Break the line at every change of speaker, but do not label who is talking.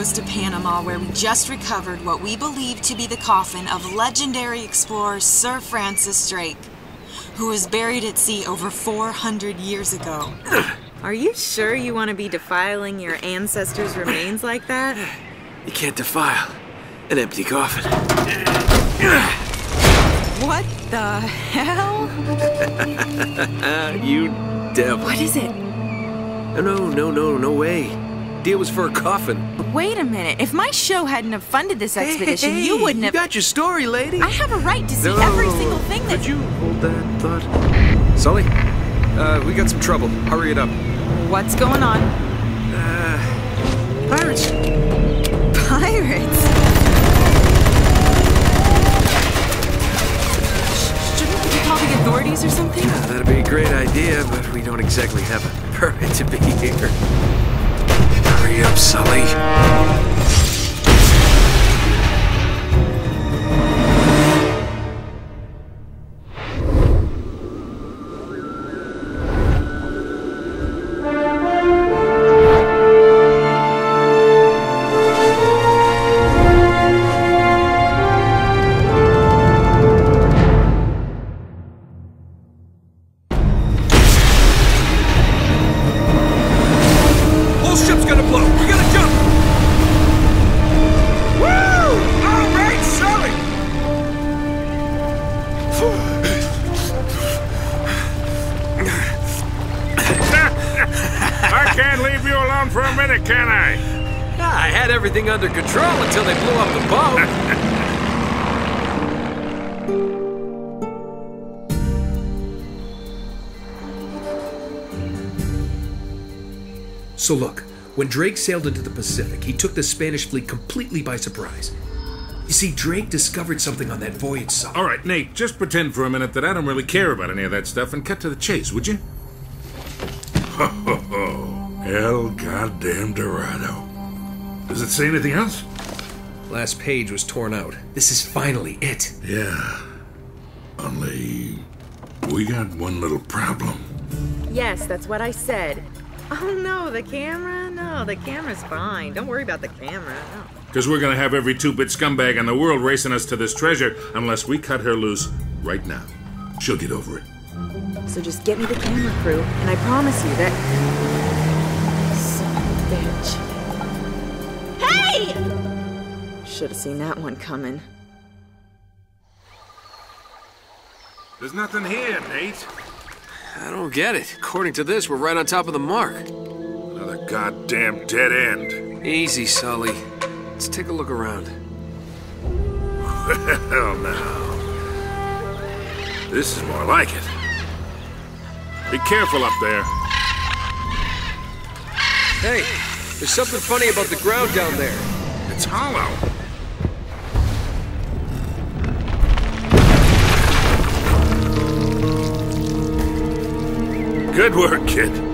coast of Panama where we just recovered what we believe to be the coffin of legendary explorer Sir Francis Drake, who was buried at sea over 400 years ago. Are you sure you want to be defiling your ancestors' remains like that?
You can't defile an empty coffin.
What the hell?
You devil.
What is it?
No, no, no, no, no way. Deal was for a coffin.
Wait a minute. If my show hadn't have funded this expedition,
Hey,
you wouldn't
you
have.
got your story, lady.
I have a right to see
No,
every single thing that.
Could you hold that thought?
Sully, uh, we got some trouble. Hurry it up.
What's going on?
Uh, Pirates.
Pirates? Shouldn't we call the authorities or something?
That'd be a great idea, but we don't exactly have a permit to be here. Hurry up, Sully.
Leave for a minute, can I?
Ah, I had everything under control until they blew up the boat.
So look, when Drake sailed into the Pacific, he took the Spanish fleet completely by surprise. You see, Drake discovered something on that voyage, Sully.
All right, Nate, just pretend for a minute that I don't really care about any of that stuff and cut to the chase, would you? Ho, ho, ho. El goddamn Dorado. Does it say anything else?
Last page was torn out. This is finally it.
Yeah. Only. We got one little problem.
Yes, that's what I said. Oh no, the camera? No, the camera's fine. Don't worry about the camera. No.
Because we're gonna have every two bit scumbag in the world racing us to this treasure unless we cut her loose right now. She'll get over it.
So just get me the camera crew, and I promise you that. Son of a bitch. Hey! Should have seen that one coming.
There's nothing here, Nate.
I don't get it. According to this, we're right on top of the mark.
Another goddamn dead end.
Easy, Sully. Let's take a look around.
Hell no. This is more like it. Be careful up there.
Hey, there's something funny about the ground down there.
It's hollow. Good work, kid.